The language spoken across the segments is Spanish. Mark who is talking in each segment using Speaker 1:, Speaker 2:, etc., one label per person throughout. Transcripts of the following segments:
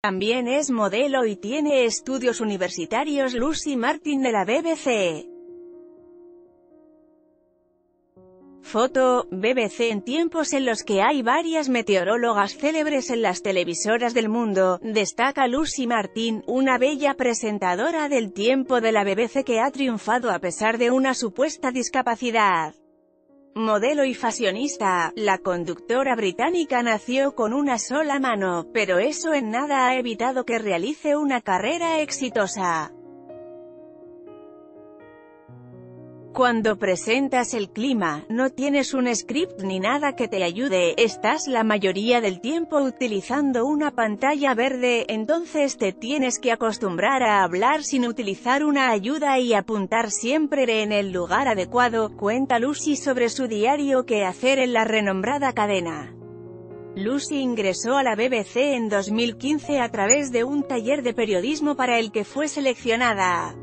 Speaker 1: También es modelo y tiene estudios universitarios Lucy Martin de la BBC. Foto, BBC En tiempos en los que hay varias meteorólogas célebres en las televisoras del mundo, destaca Lucy Martin, una bella presentadora del tiempo de la BBC que ha triunfado a pesar de una supuesta discapacidad. Modelo y fashionista, la conductora británica nació con una sola mano, pero eso en nada ha evitado que realice una carrera exitosa. Cuando presentas el clima, no tienes un script ni nada que te ayude, estás la mayoría del tiempo utilizando una pantalla verde, entonces te tienes que acostumbrar a hablar sin utilizar una ayuda y apuntar siempre en el lugar adecuado, cuenta Lucy sobre su diario que hacer en la renombrada cadena. Lucy ingresó a la BBC en 2015 a través de un taller de periodismo para el que fue seleccionada.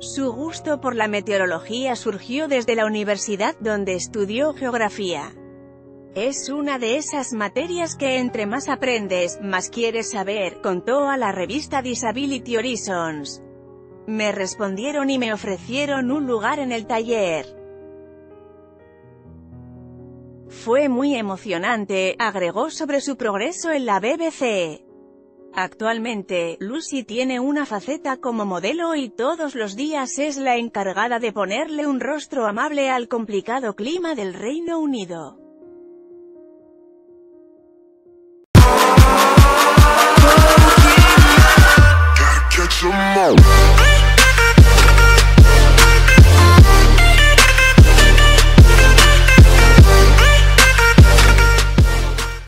Speaker 1: Su gusto por la meteorología surgió desde la universidad donde estudió geografía. Es una de esas materias que entre más aprendes, más quieres saber, contó a la revista Disability Horizons. Me respondieron y me ofrecieron un lugar en el taller. Fue muy emocionante, agregó sobre su progreso en la BBC. Actualmente, Lucy tiene una faceta como modelo y todos los días es la encargada de ponerle un rostro amable al complicado clima del Reino Unido.